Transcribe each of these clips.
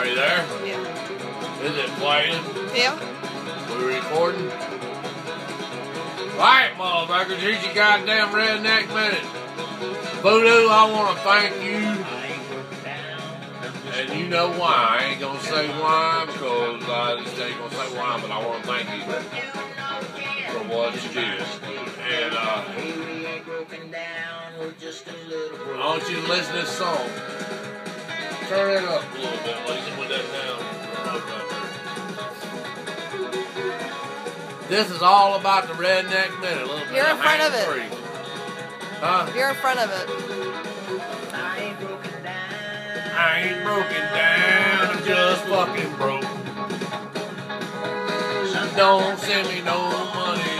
Are you there? Yeah. Is it playing? Yeah. We're recording? Alright, motherfuckers, here's your goddamn redneck minute. Voodoo, I want to thank you. And you know why. I ain't gonna say why because I just ain't gonna say why, but I want to thank you for what you did. And uh, I want you to listen to this song. Turn it up a little bit, Lisa. Put that down. This is all about the redneck minute. A little bit You're in front of it. Free. Huh? You're in front of it. I ain't broken down. I ain't broken down, I'm just fucking broke. Don't send me no money,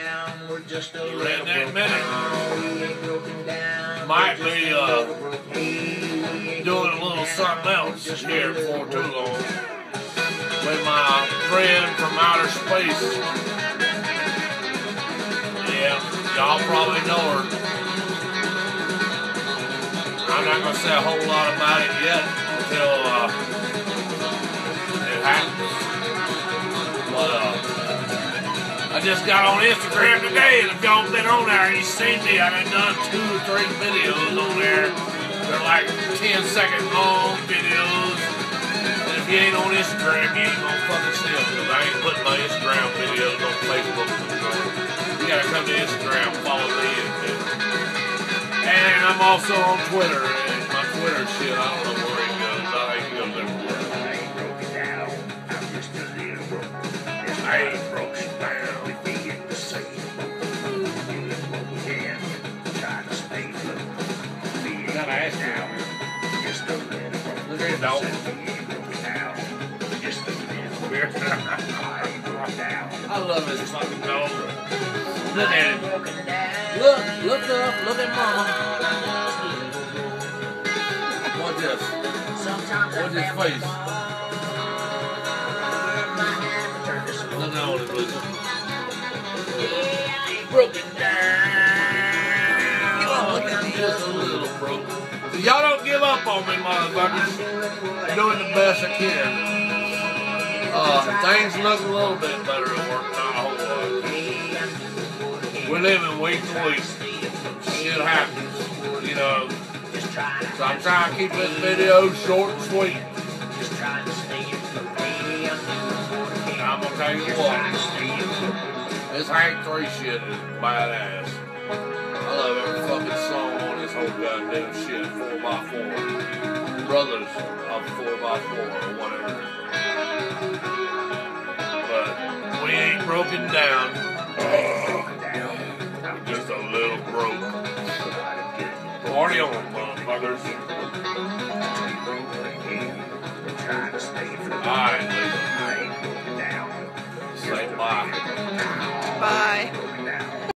Redneck Minute. might be uh, doing a little something else here for too long. with my friend from outer space. Yeah, y'all probably know her. I'm not gonna say a whole lot about it yet until uh, I just got on Instagram today, and if y'all been on there and you seen me, I done done two or three videos on there. They're like 10 second long videos. And if you ain't on Instagram, you ain't gonna fucking see them, because I ain't putting my Instagram videos on Facebook. You gotta come to Instagram, follow me, and, and I'm also on Twitter, and my Twitter shit, I don't know At. I love this fucking dog. Look at it. Look, look up, look at mama. What's this? What's his face? Look at all this. Broken down. So y'all don't give up on me, motherfuckers. I'm doing the best I can. Uh, things look a little bit better at work, not a whole lot. We're living week to week. Shit happens, you know. So I'm trying to keep this video short and sweet. I'm gonna tell you what. This Hank 3 shit is badass. I love every fucking song whole goddamn shit Four by four, Brothers of four by four, or whatever. But we ain't broken down. We're just a little broke. Party on, motherfuckers. Alright, Bye. Bye.